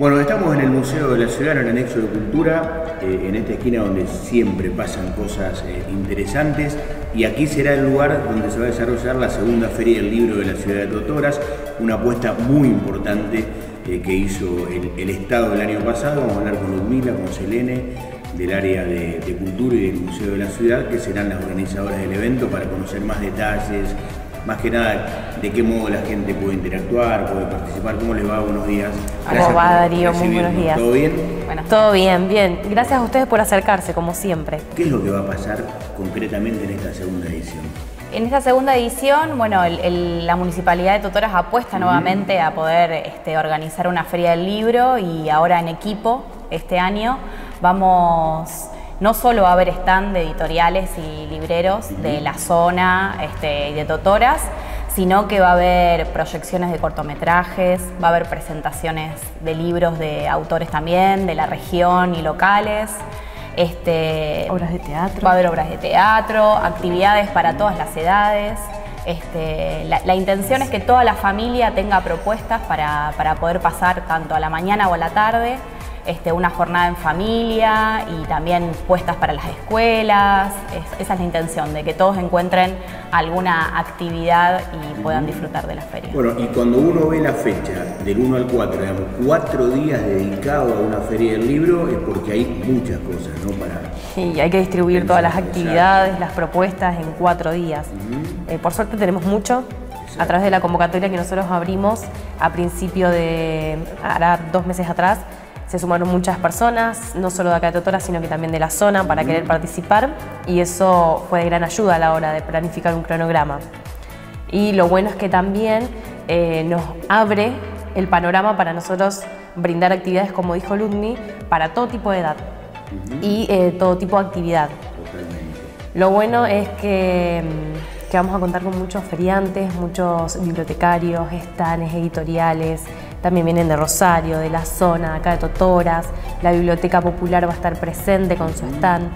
Bueno, estamos en el Museo de la Ciudad, en el anexo de Cultura, eh, en esta esquina donde siempre pasan cosas eh, interesantes y aquí será el lugar donde se va a desarrollar la segunda Feria del Libro de la Ciudad de Totoras, una apuesta muy importante eh, que hizo el, Estado el año pasado. Vamos a hablar con Ludmila, con Selene, del área de, de Cultura y del Museo de la Ciudad, que serán las organizadoras del evento para conocer más detalles, más que nada de qué modo la gente puede interactuar, puede participar. ¿Cómo les va? Buenos días. ¿Cómo va Darío? Muy buenos días. ¿Todo bien? Bueno, todo bien, bien. Gracias a ustedes por acercarse, como siempre. ¿Qué es lo que va a pasar concretamente en esta segunda edición? En esta segunda edición, bueno, la Municipalidad de Totoras apuesta nuevamente a poder este, organizar una feria del libro y ahora en equipo este año vamos no solo va a haber stand de editoriales y libreros de la zona este, y de Totoras, sino que va a haber proyecciones de cortometrajes, va a haber presentaciones de libros de autores también, de la región y locales. Este, obras de teatro. Va a haber obras de teatro, actividades para todas las edades. Este, la, intención es que toda la familia tenga propuestas para, para poder pasar tanto a la mañana o a la tarde este, una jornada en familia y también puestas para las escuelas. esa es la intención, de que todos encuentren alguna actividad y puedan disfrutar de la feria. Bueno, y cuando uno ve la fecha del 1 al 4, digamos, cuatro días dedicados a una feria del libro, es porque hay muchas cosas, ¿no? Para sí, hay que distribuir todas las actividades, las propuestas en cuatro días. Eh, por suerte tenemos mucho, a través de la convocatoria que nosotros abrimos a principio de, hará dos meses atrás, se sumaron muchas personas, no solo de acá de Totora, sino que también de la zona para querer participar y eso fue de gran ayuda a la hora de planificar un cronograma. Y lo bueno es que también eh, nos abre el panorama para nosotros brindar actividades, como dijo Ludmi, para todo tipo de edad y eh, todo tipo de actividad. Lo bueno es que, mm, que, vamos a contar con muchos feriantes, muchos bibliotecarios, estanes, editoriales, también vienen de Rosario, de la zona, acá de Totoras. La Biblioteca Popular va a estar presente con su stand.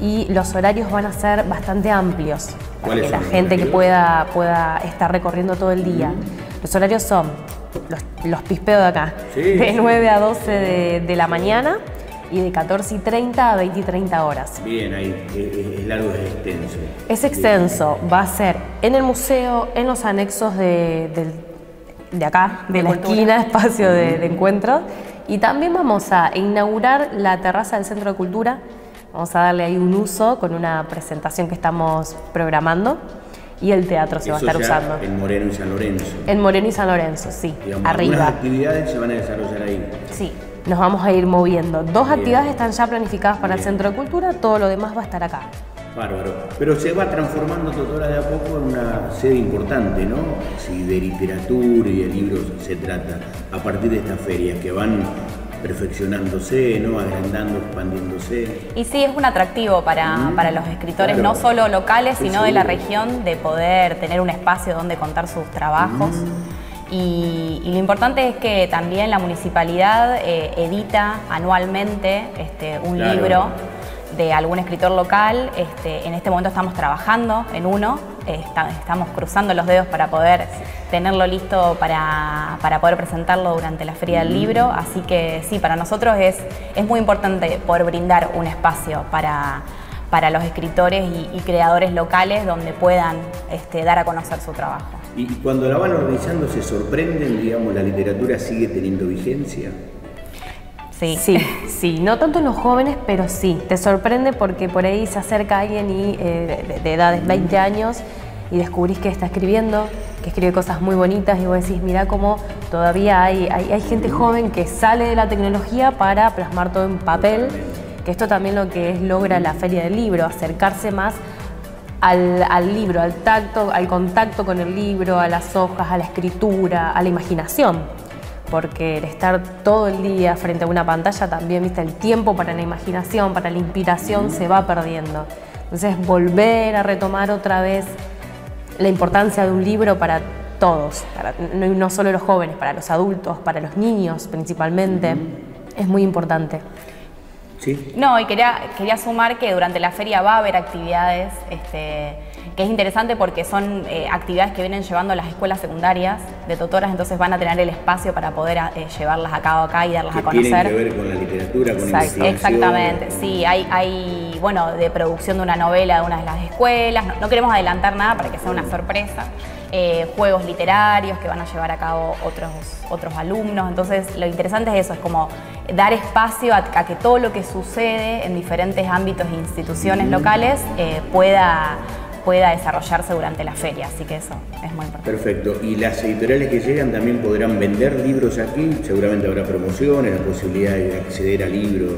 Y los horarios van a ser bastante amplios para que la gente que pueda, pueda estar recorriendo todo el día. Los horarios son los, pispeos de acá, de 9 a 12 de, la mañana y de 14 y 30 a 20 y 30 horas. Bien, ahí es largo, es extenso. Es extenso, va a ser en el museo, en los anexos del de acá, de, la esquina, espacio de, encuentro. Y también vamos a inaugurar la terraza del Centro de Cultura. Vamos a darle ahí un uso con una presentación que estamos programando. Y el teatro se va a estar usando. En Moreno y San Lorenzo. En Moreno y San Lorenzo, sí. arriba. Las actividades se van a desarrollar ahí. Sí, nos vamos a ir moviendo. Dos actividades están ya planificadas para el Centro de Cultura, todo lo demás va a estar acá. Bárbaro. Pero se va transformando Totora de a poco en una sede importante, ¿no? Si de literatura y de libros se trata, a partir de estas ferias que van perfeccionándose, ¿no? agrandando, expandiéndose. Y sí, es un atractivo para, para los escritores, no solo locales, sino de la región, de poder tener un espacio donde contar sus trabajos. Y, lo importante es que también la municipalidad eh, edita anualmente este, un libro de algún escritor local. Este, en este momento estamos trabajando en uno, estamos cruzando los dedos para poder tenerlo listo para, poder presentarlo durante la Feria del Libro. Así que sí, para nosotros es, es muy importante poder brindar un espacio para, para los escritores y, creadores locales donde puedan este, dar a conocer su trabajo. Y cuando la van organizando, ¿se sorprenden, digamos, la literatura sigue teniendo vigencia? Sí. sí, no tanto en los jóvenes, pero sí. Te sorprende porque por ahí se acerca alguien y, eh, de, de 20 años y descubrís que está escribiendo, que escribe cosas muy bonitas y vos decís, mira cómo todavía hay, hay, gente joven que sale de la tecnología para plasmar todo en papel, que esto también lo que es logra la feria del libro, acercarse más al, al, libro, al tacto, al contacto con el libro, a las hojas, a la escritura, a la imaginación porque el estar todo el día frente a una pantalla también, viste, el tiempo para la imaginación, para la inspiración se va perdiendo. Entonces, volver a retomar otra vez la importancia de un libro para todos, no, solo los jóvenes, para los adultos, para los niños principalmente, es muy importante. ¿Sí? No, y quería, quería sumar que durante la feria va a haber actividades este, que es interesante porque son eh, actividades que vienen llevando las escuelas secundarias de tutoras, entonces van a tener el espacio para poder eh, llevarlas a cabo acá y darlas a conocer. Tienen que ver con la literatura, con Exact, Exactamente, sí, hay, hay, bueno, de producción de una novela de una de las escuelas, no, queremos adelantar nada para que sea una sorpresa. Eh, juegos literarios que van a llevar a cabo otros, otros alumnos. Entonces, lo interesante es eso, es como dar espacio a, que todo lo que sucede en diferentes ámbitos e instituciones locales pueda pueda desarrollarse durante la feria, así que eso es muy importante. Perfecto, y las editoriales que llegan también podrán vender libros aquí, seguramente habrá promociones, la posibilidad de acceder a libros.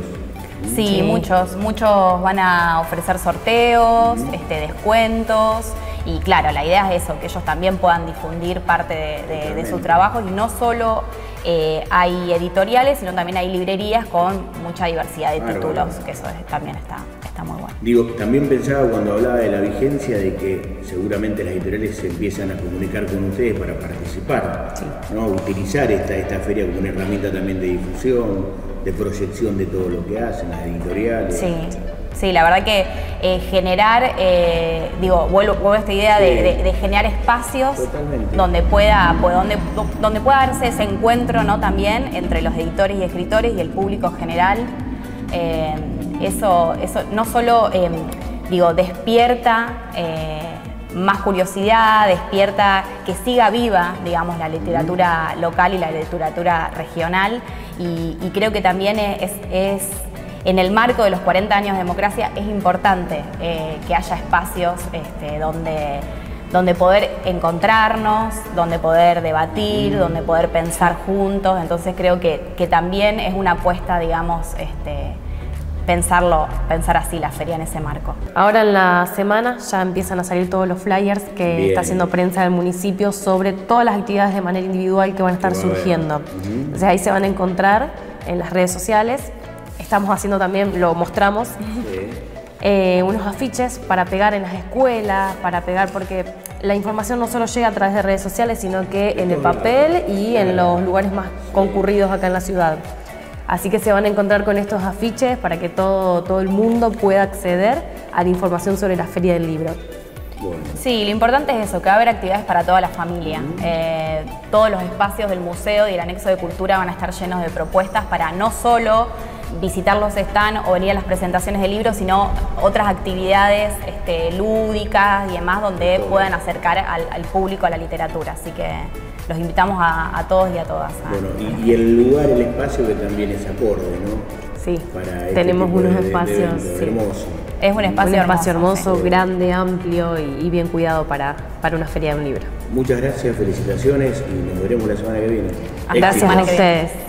Sí, muchos, muchos van a ofrecer sorteos, este, descuentos. Y claro, la idea es eso, que ellos también puedan difundir parte de, de sus trabajos y no solo eh, hay editoriales, sino también hay librerías con mucha diversidad de títulos, que eso también está, está muy bueno. Digo, también pensaba cuando hablaba de la vigencia de que seguramente las editoriales se empiezan a comunicar con ustedes para participar, ¿no? utilizar esta, esta feria como una herramienta también de difusión, de proyección de todo lo que hacen las editoriales. Sí. Sí, la verdad que eh, generar, eh, digo, vuelvo, a esta idea de, generar espacios donde pueda, donde, donde pueda darse ese encuentro ¿no? también entre los editores y escritores y el público general. Eh, eso, eso no solo digo, despierta más curiosidad, despierta que siga viva, digamos, la literatura local y la literatura regional. Y, creo que también es en el marco de los 40 años de democracia es importante eh, que haya espacios este, donde, donde poder encontrarnos, donde poder debatir, donde poder pensar juntos. Entonces creo que, también es una apuesta, digamos, este, pensarlo, pensar así la feria en ese marco. Ahora en la semana ya empiezan a salir todos los flyers que está haciendo prensa del municipio sobre todas las actividades de manera individual que van a estar surgiendo. Entonces ahí se van a encontrar en las redes sociales estamos haciendo también, lo mostramos, eh, unos afiches para pegar en las escuelas, para pegar, porque la información no solo llega a través de redes sociales, sino que en el papel y en los lugares más concurridos acá en la ciudad. Así que se van a encontrar con estos afiches para que todo, todo el mundo pueda acceder a la información sobre la Feria del Libro. Sí, lo importante es eso, que va a haber actividades para toda la familia. Eh, todos los espacios del museo y el anexo de cultura van a estar llenos de propuestas para no solo visitar los están o venir a las presentaciones de libros, sino otras actividades este, lúdicas y demás donde puedan acercar al, público a la literatura. Así que los invitamos a, todos y a todas. Bueno, y, el lugar, el espacio que también es acorde, ¿no? Sí, este tenemos unos espacios hermosos. Es un espacio, hermoso, grande, amplio y, bien cuidado para, para una feria de un libro. Muchas gracias, felicitaciones y nos veremos la semana que viene. Gracias a ustedes.